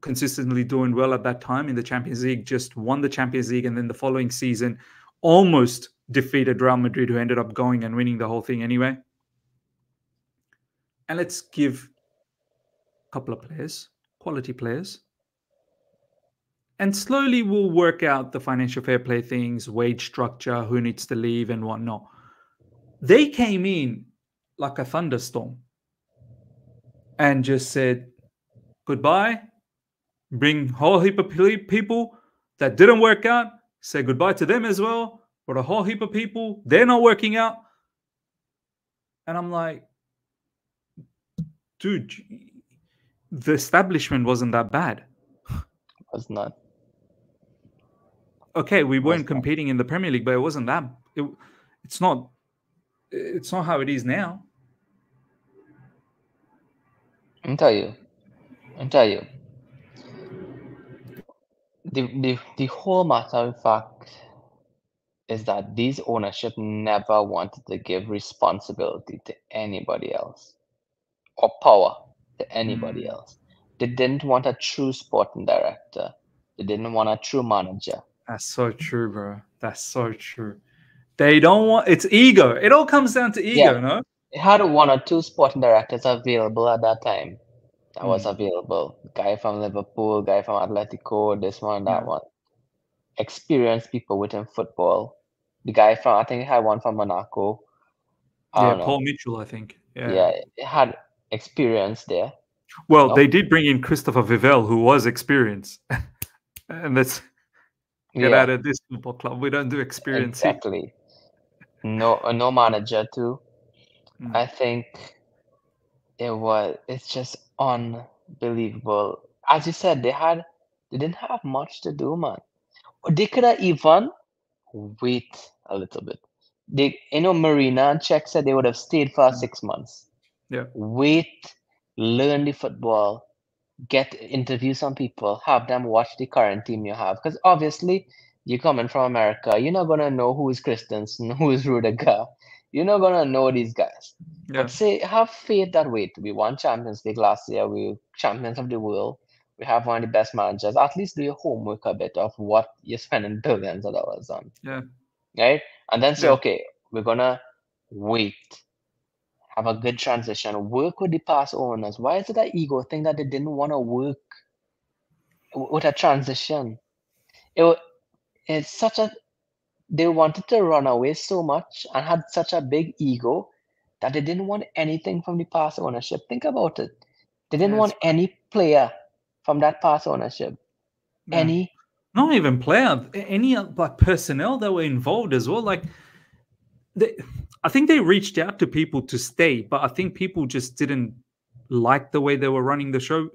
consistently doing well at that time in the Champions League, just won the Champions League, and then the following season almost defeated Real Madrid, who ended up going and winning the whole thing anyway. And let's give a couple of players, quality players, and slowly we'll work out the financial fair play things, wage structure, who needs to leave, and whatnot. They came in like a thunderstorm and just said goodbye, bring whole heap of people that didn't work out, say goodbye to them as well, but a whole heap of people, they're not working out. And I'm like, dude, the establishment wasn't that bad. Was not. okay, we weren't not. competing in the Premier League, but it wasn't that. It, it's not. It's not how it is now. I'll tell you. I'll tell you. The, the, the whole matter of fact is that these ownership never wanted to give responsibility to anybody else or power to anybody hmm. else. They didn't want a true sporting director. They didn't want a true manager. That's so true, bro. That's so true. They don't want. It's ego. It all comes down to ego, Yeah. no? They had one or two sporting directors available at that time. That was Mm. available. Guy from Liverpool, guy from Atletico, this one, that Yeah. one. Experienced people within football. The guy from I think he had one from Monaco. I Yeah, know. Paul Mitchell, I think. Yeah. Yeah, it had experience there. Well, No. they did bring in Christopher Vivell, who was experienced. and let's get Yeah, out of this football club. We don't do experience exactly. No, no manager too. Mm. I think it was. It's just unbelievable. As you said, they had. They didn't have much to do, man. They could have even wait a little bit. They, you know, Marina and Cech said they would have stayed for Mm. six months. Yeah. Wait, learn the football, get interview some people, have them watch the current team you have. Because obviously, you're coming from America, you're not gonna know who is Christensen, who is Rudiger. You're not gonna know these guys. Yeah. But say, have faith that wait, we won Champions League last year, we were champions of the world. We have one of the best managers. At least do your homework a bit of what you're spending billions of dollars on. Yeah. Right? And then say, Yeah. okay, we're gonna wait have a good transition, work with the past owners. Why is it that ego thing that they didn't want to work with a transition? It it's such a they wanted to run away so much and had such a big ego that they didn't want anything from the past ownership. Think about it. They didn't yes. want any player from that past ownership. No. Any not even player, any like personnel that were involved as well. Like they, I think they reached out to people to stay, but I think people just didn't like the way they were running the show.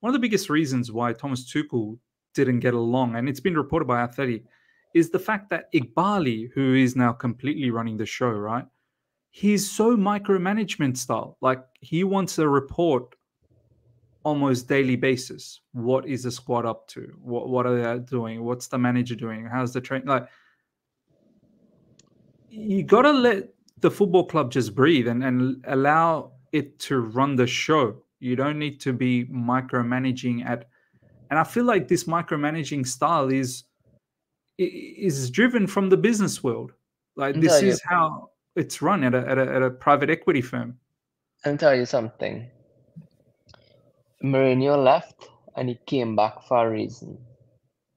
One of the biggest reasons why Thomas Tuchel didn't get along, and it's been reported by Athletic, is the fact that Eghbali, who is now completely running the show, right? He's so micromanagement style. Like he wants a report almost daily basis. What is the squad up to? What what are they doing? What's the manager doing? How's the train? Like you gotta let the football club just breathe and, and allow it to run the show. You don't need to be micromanaging at and I feel like this micromanaging style is is driven from the business world. Like this is how it's run at a, at a, at a private equity firm. I'll tell you something. Mourinho left and he came back for a reason.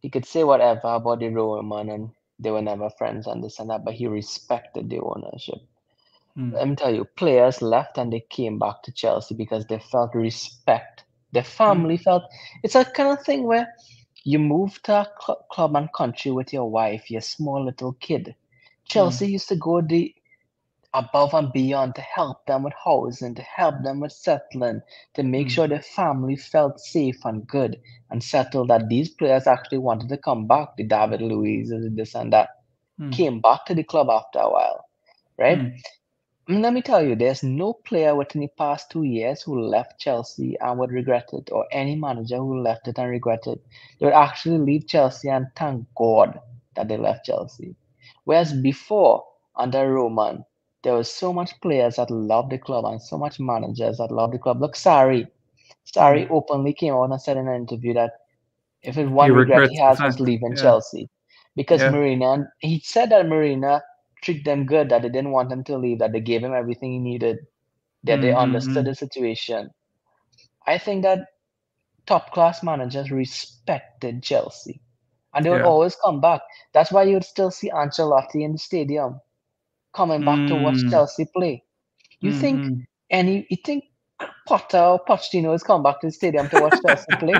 He could say whatever about the Roman and they were never friends and this and that, but he respected the ownership. Mm. Let me tell you, players left and they came back to Chelsea because they felt respect. Their family mm. felt it's a kind of thing where you move to a cl- club and country with your wife, your small little kid. Chelsea mm. used to go the above and beyond to help them with housing, to help them with settling, to make mm. sure their family felt safe and good and settled that these players actually wanted to come back. The David Luiz, this and that, mm. came back to the club after a while, right? Mm. let me tell you, there's no player within the past two years who left Chelsea and would regret it, or any manager who left it and regretted. They would actually leave Chelsea and thank God that they left Chelsea. Whereas before, under Roman, there was so much players that loved the club and so much managers that loved the club. Look, Sarri, Sarri mm-hmm. openly came out and said in an interview that if it's one he regret he has was leaving yeah. Chelsea because yeah. Marina, he said that Marina treated them good, that they didn't want him to leave, that they gave him everything he needed, that mm-hmm. they understood the situation. I think that top class managers respected Chelsea and they would yeah. always come back. That's why you would still see Ancelotti in the stadium coming back mm. to watch. Chelsea play. You mm-hmm. think any you think Potter or Pochettino has come back to the stadium to watch Chelsea play?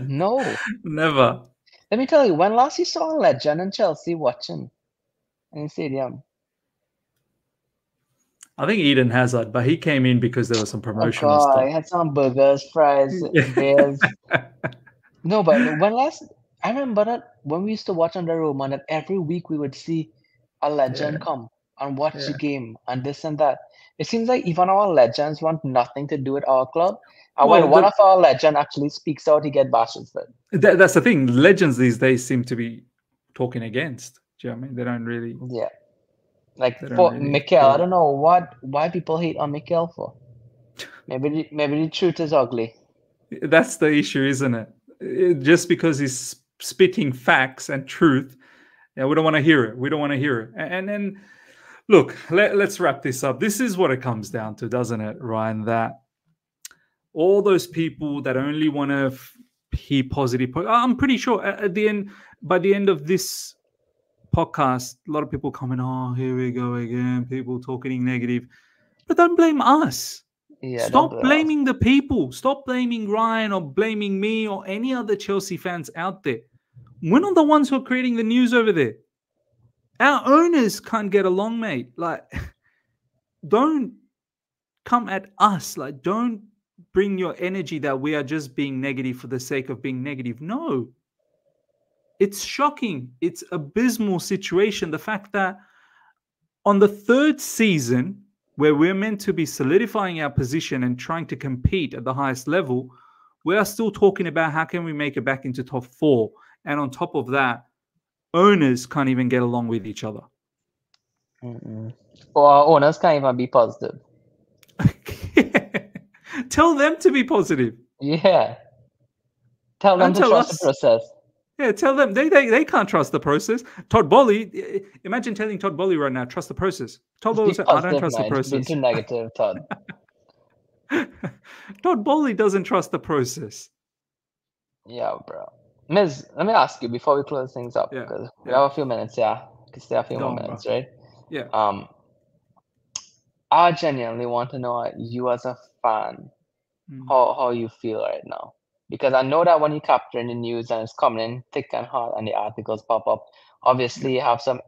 no. Never. Let me tell you, when last you saw a legend in Chelsea watching in the stadium? I think Eden Hazard, but he came in because there was some promotion. Oh God, I had some burgers, fries, beers. no, but when last I remember that when we used to watch under Roman, that every week we would see a legend yeah. come and watch yeah. the game and this and that. It seems like even our legends want nothing to do with our club. And well, when one of our legend actually speaks out, he get bashes. That, that's the thing. Legends these days seem to be talking against. Do you know what I mean? They don't really. Yeah. Like for really Mikel, I don't know what why people hate on Mikel for. Maybe maybe the truth is ugly. That's the issue, isn't it? it just because he's spitting facts and truth yeah, we don't want to hear it. We don't want to hear it. And then, look, let, let's wrap this up. This is what it comes down to, doesn't it, Ryan? That all those people that only want to hear positive. I'm pretty sure at the end, by the end of this podcast, a lot of people coming, oh, here we go again. People talking negative, but don't blame us. Yeah, Stop blaming us. the people. Stop blaming Ryan or blaming me or any other Chelsea fans out there. We're not the ones who are creating the news over there. Our owners can't get along, mate. Like, don't come at us. Like, don't bring your energy that we are just being negative for the sake of being negative. No. It's shocking. It's abysmal situation. The fact that on the third season, where we're meant to be solidifying our position and trying to compete at the highest level, we are still talking about how can we make it back into top four and on top of that, owners can't even get along with each other. Mm-mm. Or owners can't even be positive. Tell them to be positive. Yeah. Tell them to trust us. the process. Yeah, tell them they, they they can't trust the process. Todd Boehly, imagine telling Todd Boehly right now, trust the process. Todd Boehly said, I don't trust mind. the process. Be too negative, Todd. Todd Boehly doesn't trust the process. Yeah, bro. Miz, let me ask you before we close things up, yeah, because we yeah. have a few minutes, yeah. We can stay a few Go more minutes, bro. right? Yeah. Um I genuinely want to know you as a fan, mm. how how you feel right now because I know that when you capture in the news and it's coming in thick and hot and the articles pop up, obviously you have some,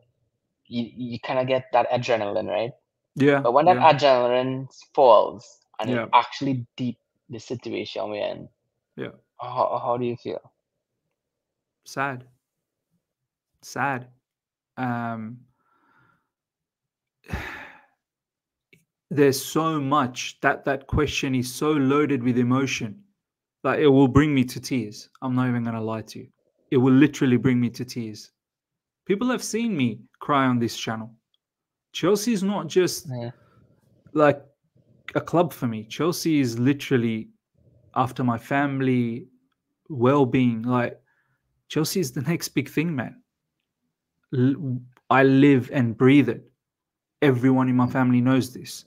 you, you kind of get that adrenaline, right? Yeah. But when that yeah. adrenaline falls and yeah. it actually deep the situation we're in, yeah. How, how do you feel? Sad. Sad. Um, there's so much that that question is so loaded with emotion that it will bring me to tears. I'm not even gonna lie to you. It will literally bring me to tears. People have seen me cry on this channel. Chelsea is not just yeah. like a club for me. Chelsea is literally after my family well-being. Like Chelsea is the next big thing, man. I live and breathe it. Everyone in my family knows this.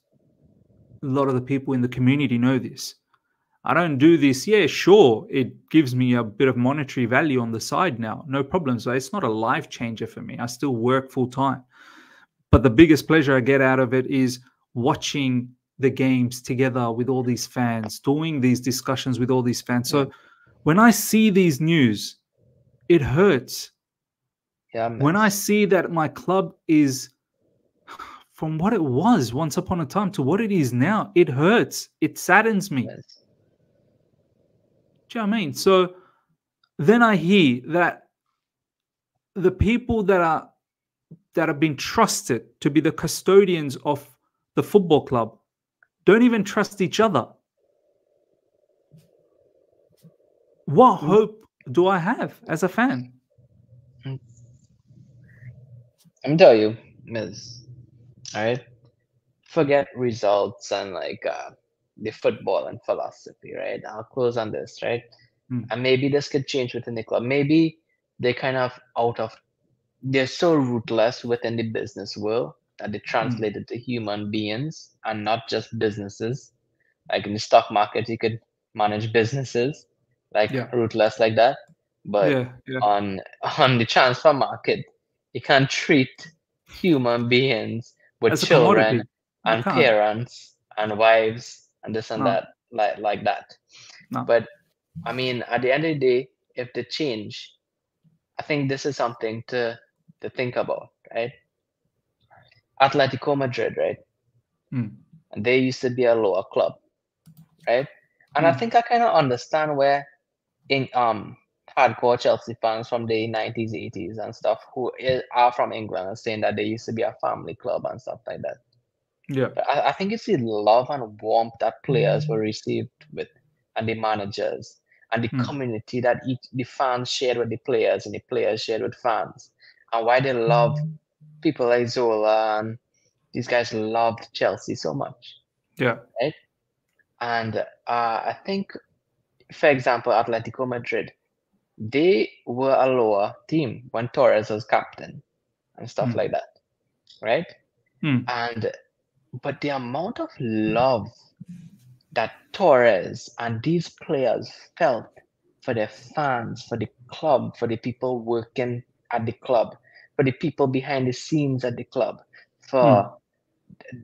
A lot of the people in the community know this. I don't do this. Yeah, sure, it gives me a bit of monetary value on the side now. No problem. So it's not a life changer for me. I still work full time. But the biggest pleasure I get out of it is watching the games together with all these fans, doing these discussions with all these fans. So when I see these news, it hurts. Yeah. When I see that my club is from what it was once upon a time to what it is now, it hurts. It saddens me. Yes you know what I mean? So then I hear that the people that are that have been trusted to be the custodians of the football club don't even trust each other. What mm. hope do I have as a fan? I'm gonna tell you, Miss. All right, forget results and like uh, the football and philosophy, right? I'll close on this, right? Mm. And maybe this could change within the club. Maybe they kind of out of they're so ruthless within the business world that they translate mm. it to human beings and not just businesses. Like in the stock market, you could manage businesses like yeah. ruthless like that. But yeah, yeah. on on the transfer market, you can't treat human beings with As children and parents and wives and this and no. that like like that no. but i mean at the end of the day if they change i think this is something to to think about right atletico madrid right mm. and they used to be a lower club right and mm. i hmm. think i kind of understand where in um hardcore Chelsea fans from the 90s, 80s, and stuff who are from England are saying that they used to be a family club and stuff like that. Yeah. I, I think it's the love and warmth that players were received with and the managers and the Mm. community that each the fans shared with the players and the players shared with fans and why they love people like Zola and these guys loved Chelsea so much. Yeah. right. And uh, I think, for example, Atletico Madrid, they were a lower team when Torres was captain and stuff Mm. like that, right? Mm. And but the amount of love that Torres and these players felt for their fans, for the club, for the people working at the club, for the people behind the scenes at the club, for mm.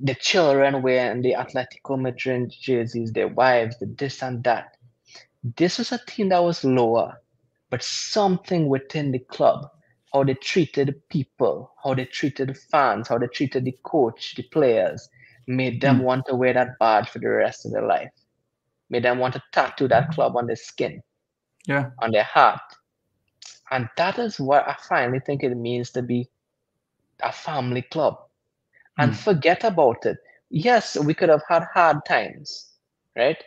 the children wearing the Atletico Madrid jerseys, their wives, the this and that. This was a team that was lower, but something within the club, how they treated people, how they treated fans, how they treated the coach, the players, made them mm. want to wear that badge for the rest of their life. Made them want to tattoo that club on their skin, yeah, on their heart. And that is what I finally think it means to be a family club. And mm. forget about it. Yes, we could have had hard times, right?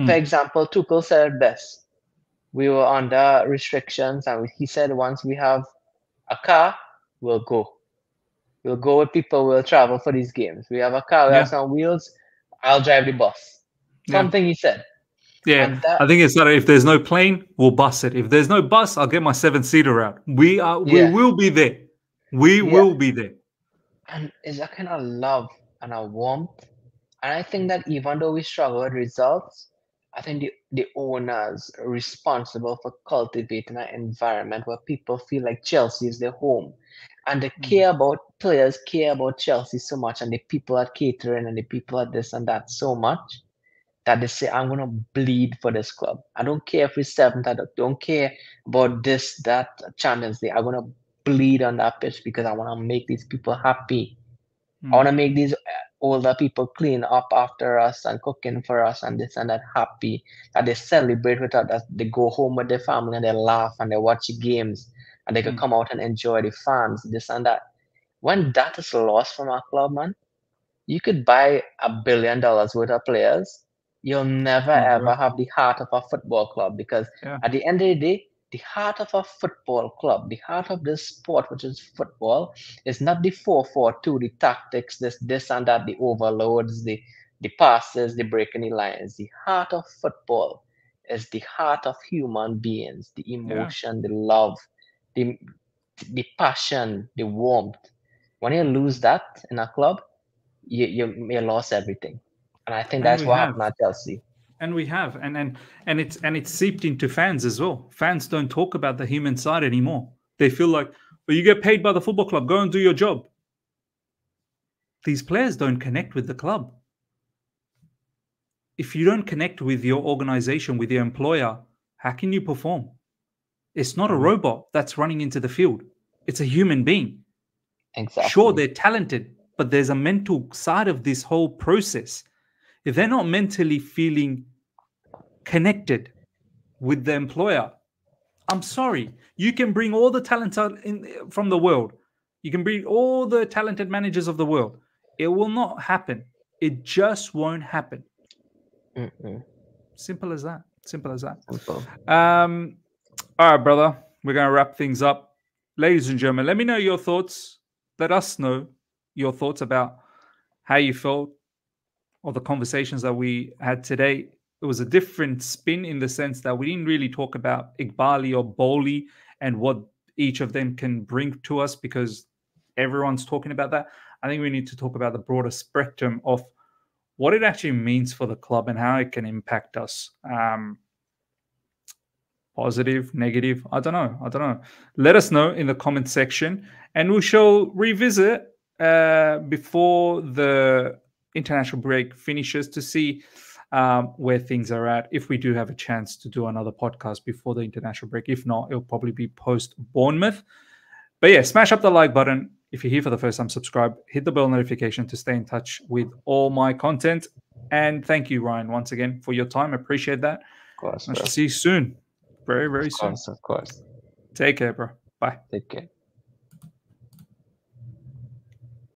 Mm. For example, Tuchel said it best. We were under restrictions, and he said once we have a car, we'll go. We'll go with people. We'll travel for these games. We have a car. We yeah. have some wheels. I'll drive the bus. Something yeah. he said. Yeah, that, I think it's that if there's no plane, we'll bus it. If there's no bus, I'll get my seven seater out. We are, yeah. we will be there. We yeah. will be there. And it's a kind of love and a warmth. And I think that even though we struggle with results, I think the, the owners are responsible for cultivating an environment where people feel like Chelsea is their home. And they mm-hmm. care about players, care about Chelsea so much, and the people at catering and the people at this and that so much that they say, I'm going to bleed for this club. I don't care if it's seventh, I don't care about this, that Champions League. I'm going to bleed on that pitch because I want to make these people happy. Mm. I want to make these uh, older people clean up after us and cooking for us and this and that happy that they celebrate with us that they go home with their family and they laugh and they watch games and they can mm. come out and enjoy the fans this and that when that is lost from our club man you could buy a billion dollars worth of players you'll never mm-hmm. ever have the heart of a football club because yeah. at the end of the day the heart of a football club, the heart of this sport, which is football, is not the 4-4-2, the tactics, this, this and that, the overloads, the, the passes, the breaking the lines. The heart of football is the heart of human beings, the emotion, yeah. the love, the, the passion, the warmth. When you lose that in a club, you, you, you lost everything. And I think that's what have. happened at Chelsea and we have and and and it's and it's seeped into fans as well. Fans don't talk about the human side anymore. They feel like well you get paid by the football club. Go and do your job. These players don't connect with the club. If you don't connect with your organization with your employer how can you perform? It's not a mm-hmm. robot that's running into the field. It's a human being. Exactly. sure they're talented but there's a mental side of this whole process. If they're not mentally feeling connected with the employer, I'm sorry. You can bring all the talent in, from the world. You can bring all the talented managers of the world. It will not happen. It just won't happen. Mm-mm. Simple as that. Simple as that. Simple. Um, all right, brother. We're going to wrap things up. Ladies and gentlemen, let me know your thoughts. Let us know your thoughts about how you felt or the conversations that we had today, it was a different spin in the sense that we didn't really talk about Eghbali or Boehly and what each of them can bring to us because everyone's talking about that. I think we need to talk about the broader spectrum of what it actually means for the club and how it can impact us. Um, positive, negative, I don't know. I don't know. Let us know in the comment section and we shall revisit uh, before the international break finishes to see um, where things are at. If we do have a chance to do another podcast before the international break, if not, it'll probably be post Bournemouth. But yeah, smash up the like button. If you're here for the first time, subscribe, hit the bell notification to stay in touch with all my content. And thank you, Ryan, once again for your time. I appreciate that. Of course. I shall see you soon. Very, very of soon. Of course. Take care, bro. Bye. Take care.